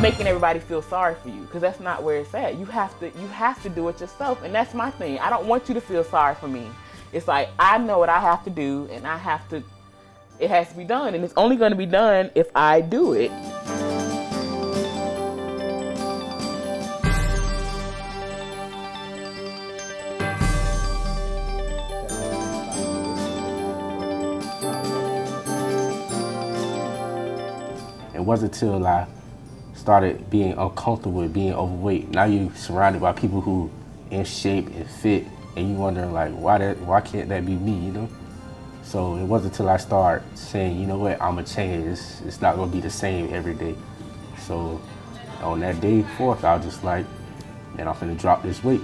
making everybody feel sorry for you because that's not where it's at. You have to you have to do it yourself, and that's my thing. I don't want you to feel sorry for me. It's like I know what I have to do, and I have to. It has to be done, and it's only going to be done if I do it. It wasn't until I started being uncomfortable with being overweight. Now you're surrounded by people who in shape and fit, and you wondering like, why that? Why can't that be me? You know. So it wasn't until I started saying, you know what, I'm gonna change. It's, it's not gonna be the same every day. So on that day forth, I was just like, man, I'm gonna drop this weight.